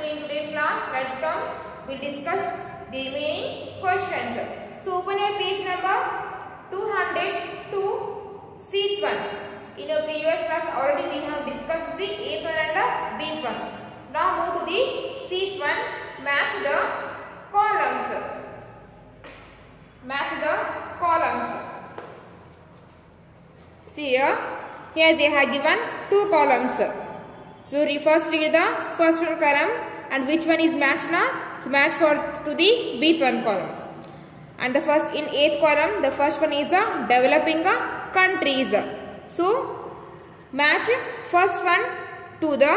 So in today's class, let's come, we'll discuss the remaining questions. So open your page number 202 seat 1. In your previous class already we have discussed the eighth one and the bth one. Now move to the seat 1, match the columns. Match the columns. See here, here they have given two columns. So first read the first column and which one is matched now? So match for to the bth one column. And the first in eighth column, the first one is a developing a countries. So match first one to the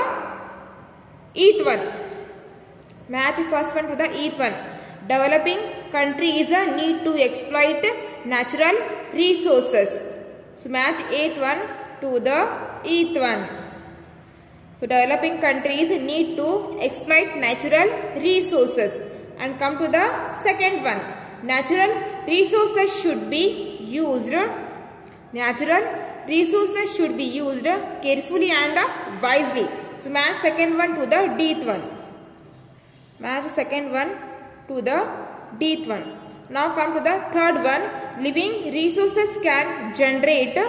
eighth one. Match first one to the eighth one. Developing a need to exploit natural resources. So match eighth one to the eighth one. So developing countries need to exploit natural resources. And come to the second one. Natural resources should be used. Natural resources should be used carefully and wisely. So match second one to the dth one. Match second one to the dth one. Now come to the third one. Living resources can generate.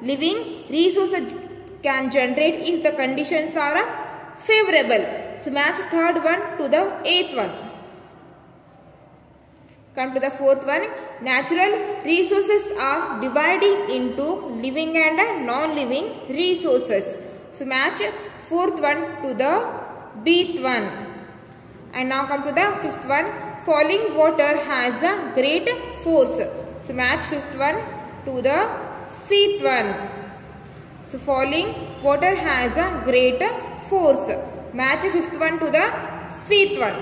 Living resources can generate if the conditions are uh, favorable. So match third one to the eighth one. Come to the fourth one. Natural resources are dividing into living and uh, non-living resources. So match fourth one to the bth one. And now come to the fifth one. Falling water has a great force. So match fifth one to the fifth one. So falling water has a greater force. Match fifth one to the fifth one.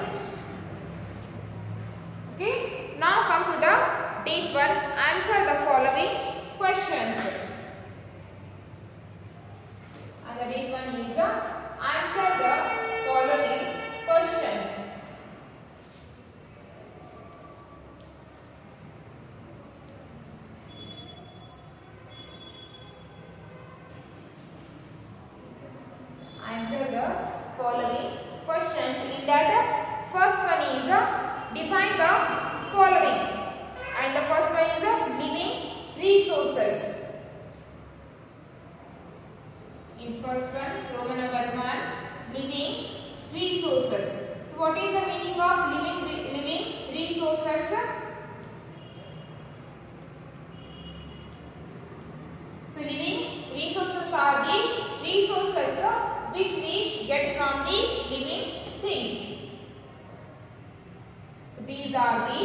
Okay. Now come to the date one. Answer the following questions. And the date one is the answer the following questions. Answer the following questions. In that, first one is uh, define the following, and the first one is uh, living resources. In first one, Roman number one, living resources. So, what is the meaning of living resources? So, living resources are the resources uh, which we get from the living things. These are the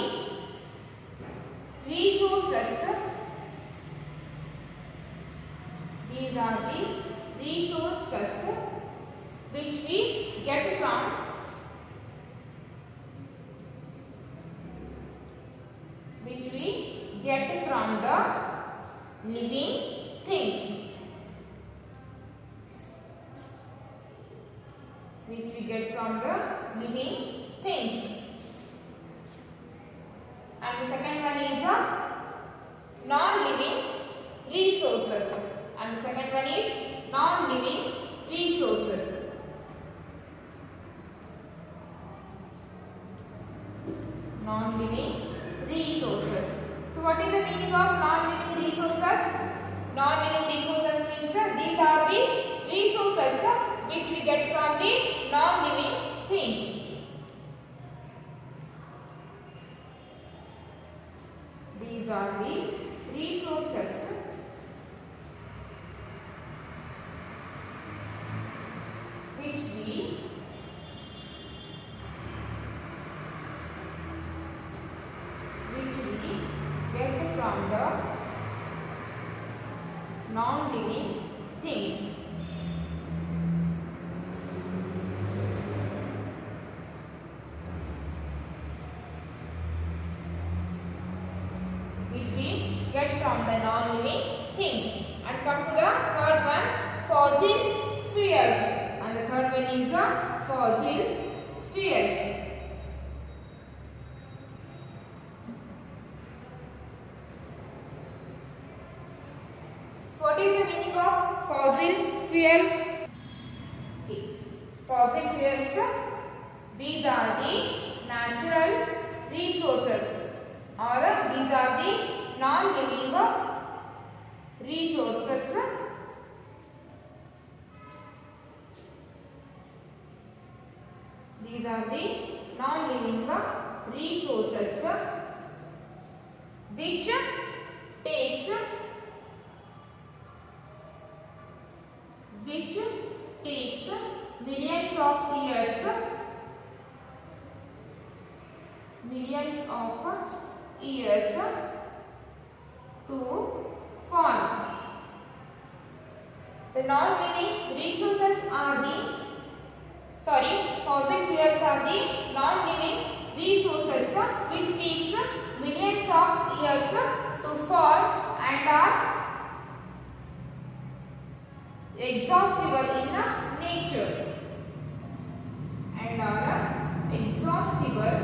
resources. These are the resources which we get from which we get from the living things. which we get from the living things. And the second one is a non-living resources. And the second one is non-living resources. Non-living resources. So what is the meaning of non-living resources? Non-living resources means uh, these are the resources uh, which we get from the non-living things. These are the resources which from things. And come to the third one, fossil fuels. And the third one is a fossil fuels. What is the meaning of fossil fuel? Fossil fuels These are the natural resources or these are the non-living resources. These are the non-living resources which takes which takes millions of years millions of years to form. The non-living resources are the sorry fossil fuels are the non-living resources which takes millions of years to form and are exhaustible in nature and are exhaustible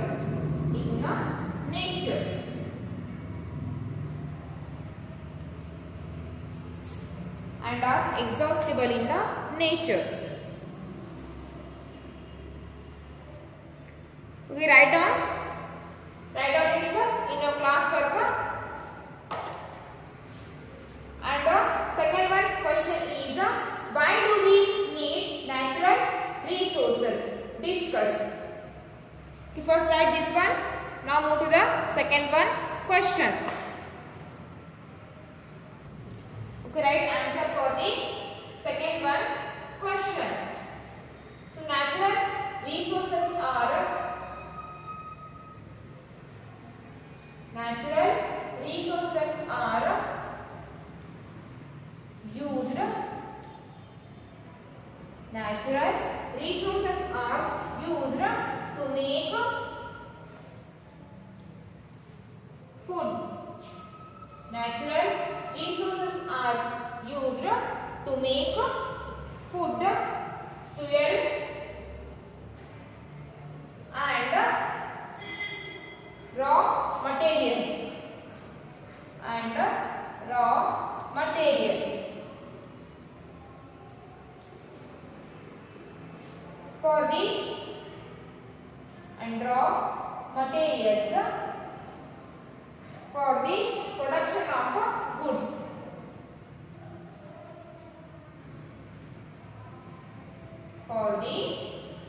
in nature. And are exhaustible in the nature. Okay, write down. Write down this in your class work. And the second one question is why do we need natural resources? Discuss. Okay, first write this one. Now move to the second one question. Okay, write answer for the second one question. So natural resources are natural for the and raw materials for the production of goods. For the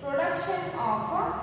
production of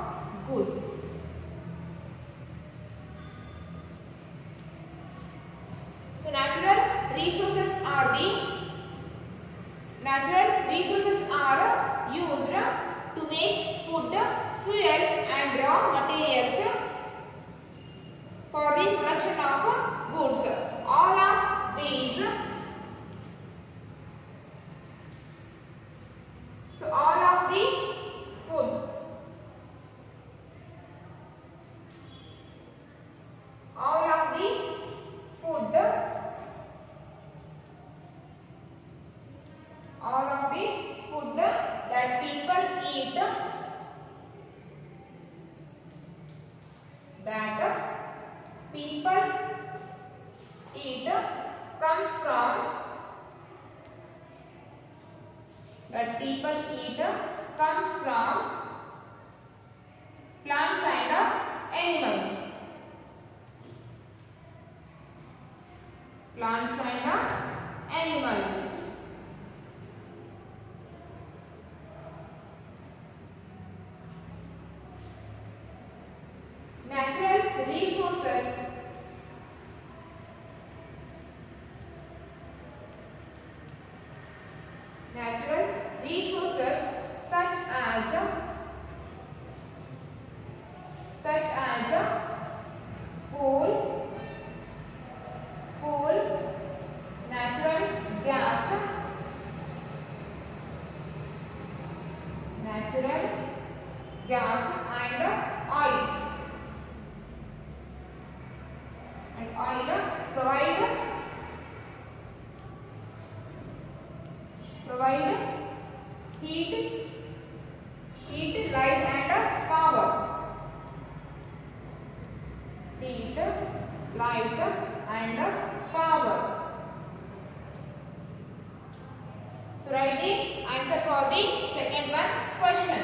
the second one question.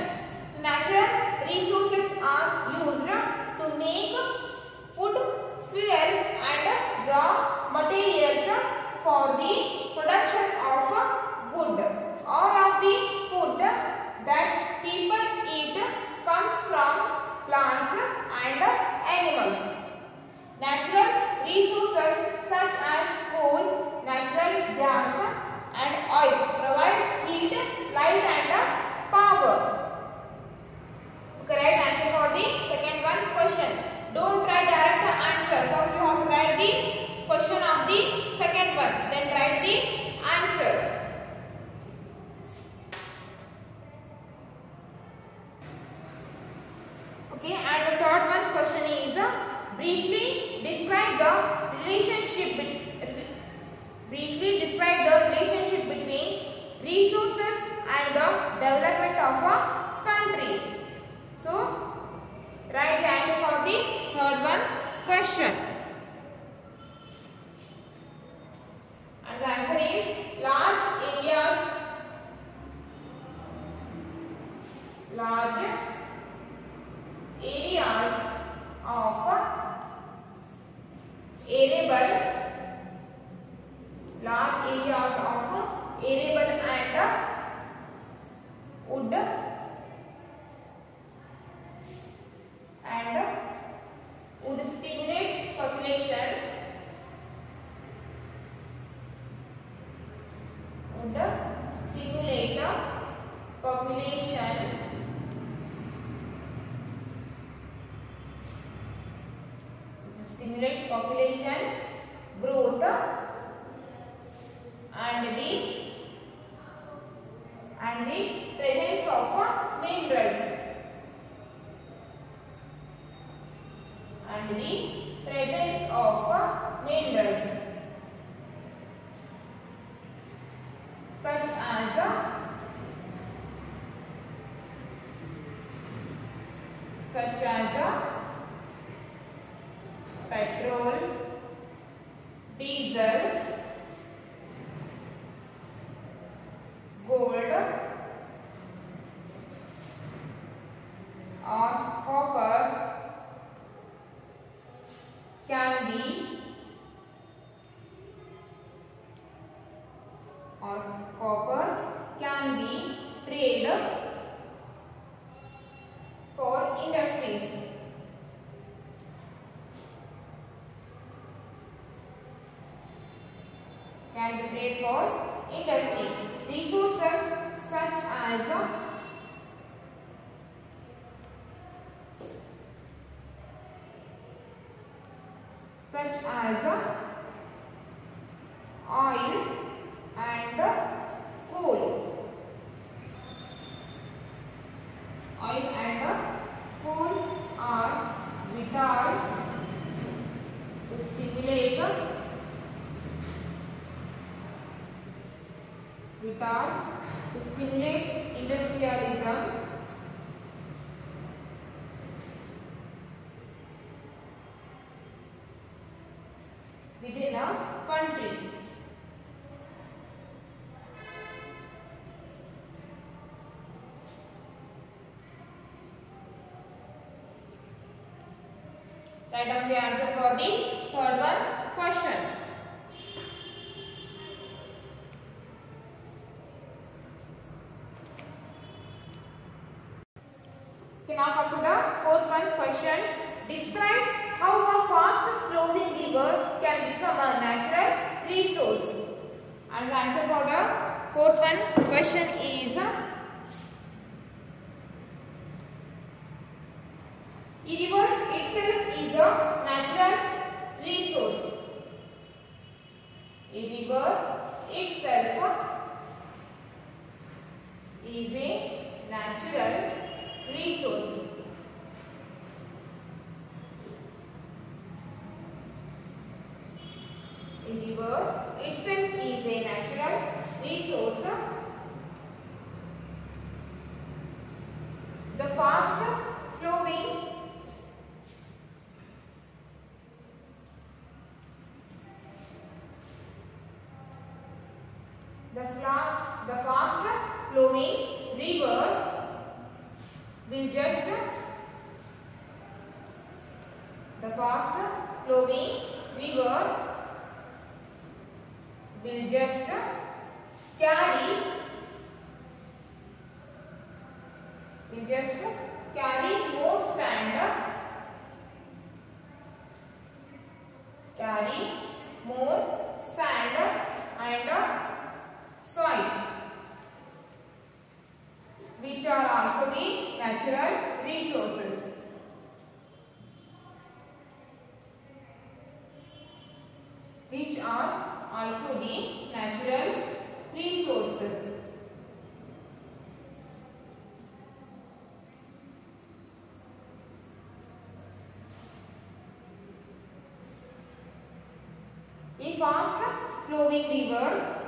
So natural resources are used to make food, fuel and raw materials for the production of good. All of the food that people eat comes from plants and animals. Natural resources such as coal, natural gas, and oil provide heat, light and uh, power. Okay, answer for the second one question. Don't write direct answer. First you have to write the question of the second one. Then write the answer. Okay, and the third one question is uh, briefly describe the relationship between briefly describe the relationship between resources and the development of a country. So, write the answer for the third one question. And the answer is large areas large areas of arable large areas of arable and wood and would stimulate population industrialism within a country. Write down the answer for the And the answer for the fourth one. Question is a river itself is a natural resource. A river itself is a natural resource. A river itself is a natural resource. The fast flowing the fast the fast flowing river will just the fast flowing river will just carry will just carry more sand carry more sand and soil which are also the natural resources. Which are also the natural resources. A fast flowing river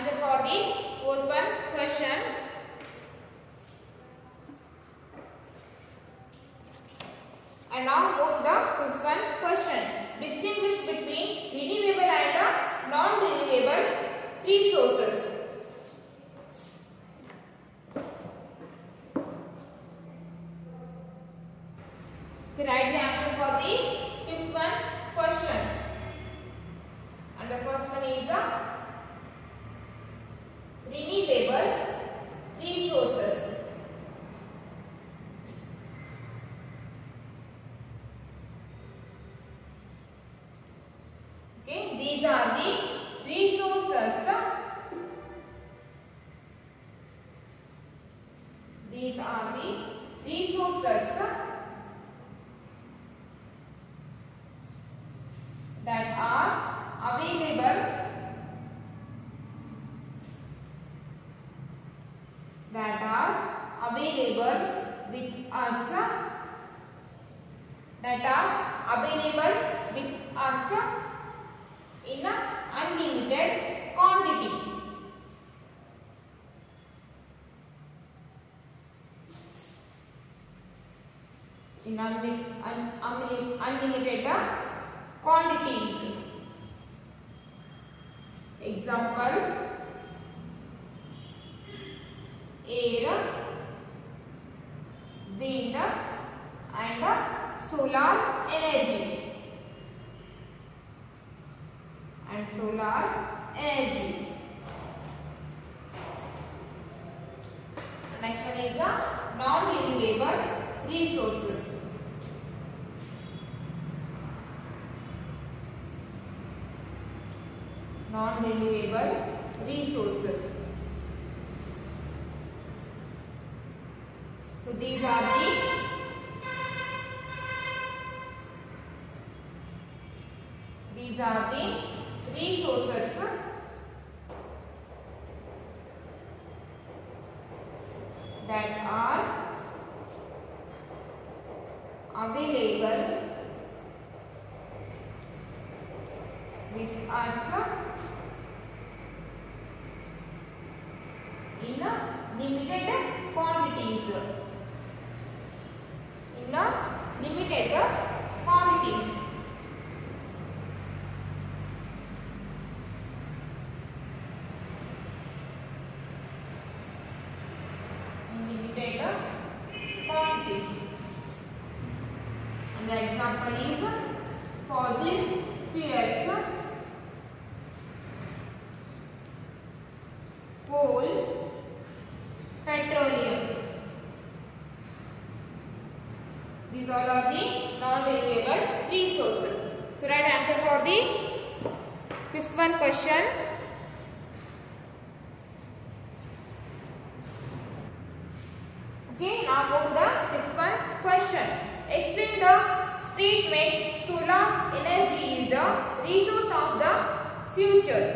answer for the fourth one question. And now go to the fifth one question. Distinguish between renewable and non-renewable resources. So write the answer for the fifth one question. And the first one is the renewable resources. Okay, these are the resources. These are the resources that are available that are available with us that are available with us in a unlimited quantity. In unli- un- unli- unlimited quantities. Example air, wind and solar energy. and solar energy. Next one is the non-renewable resources. Non-renewable resources. So these are the these are the resources that are available with us in limited quantities in limited quantities limited quantities. And the example is fossil fuels, coal, petroleum. These all are the non-renewable resources. So right answer for the fifth one question. Okay, now go to the fifth one question. Explain the statement solar energy is the resource of the future.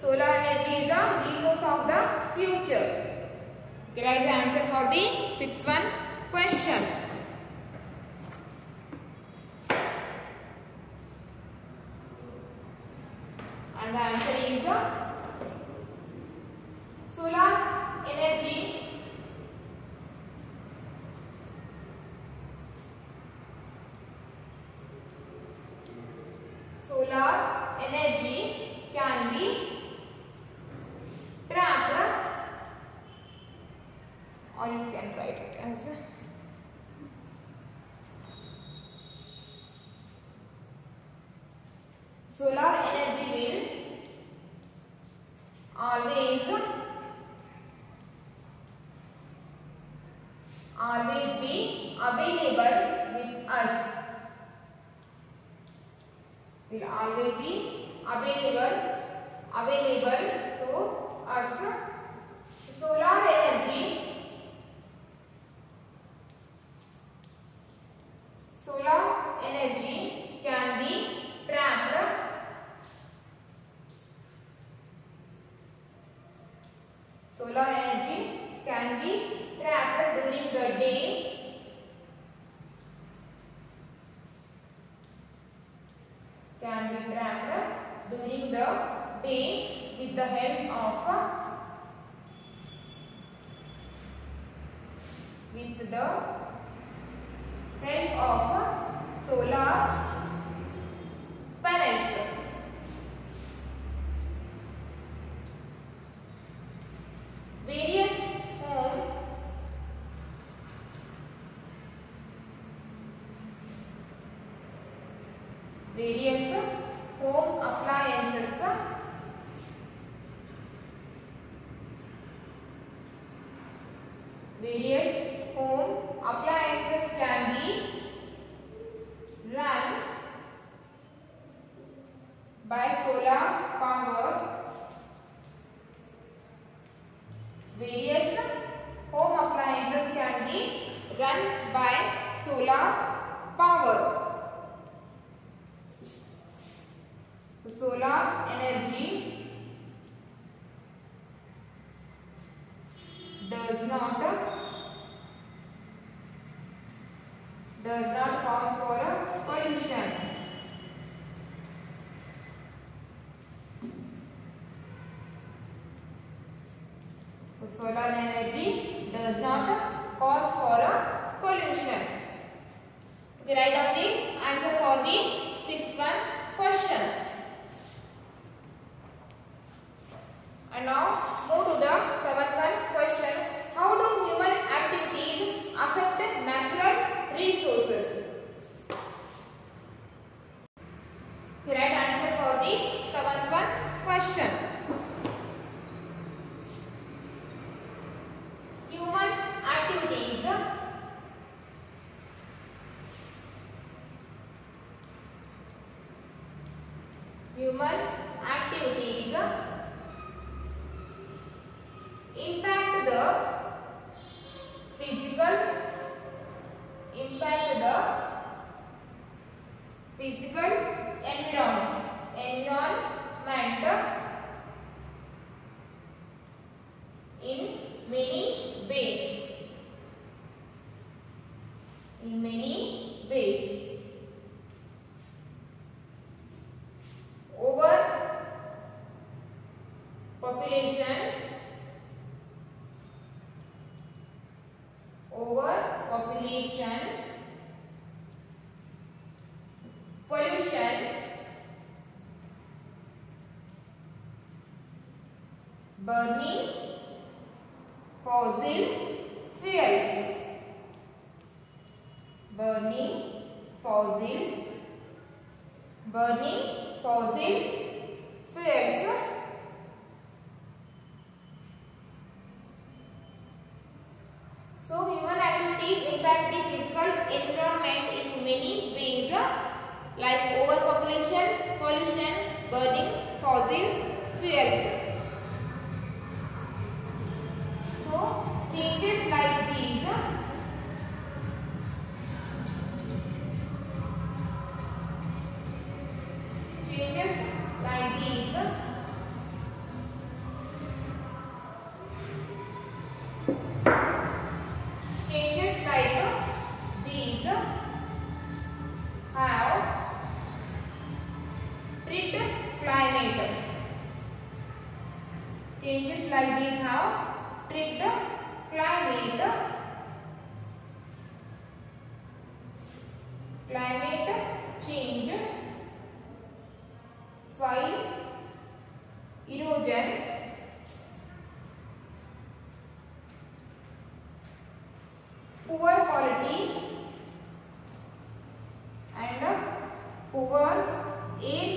Solar energy is the resource of the future. Okay, write the answer for the sixth one question. solar energy will always using the base with the help of uh, with the help of solar panels. Various home appliances can be run by solar power. operation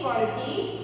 quality